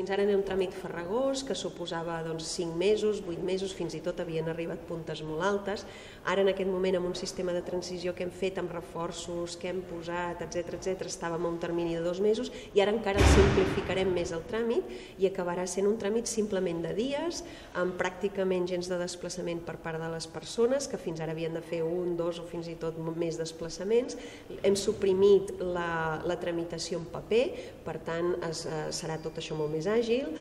Fins ara era un tràmit farragós que suposava doncs, 5 mesos, 8 mesos, fins i tot havien arribat puntes molt altes. Ara en aquest moment amb un sistema de transició que hem fet amb reforços que hem posat, etc etc, estàvem a un termini de dos mesos i ara encara simplificarem més el tràmit i acabarà sent un tràmit simplement de dies, amb pràcticament gens de desplaçament per part de les persones que fins ara havien de fer un, dos o fins i tot més desplaçaments. Hem suprimit la, la tramitació en paper, per tant es, eh, serà tot això molt més asilo,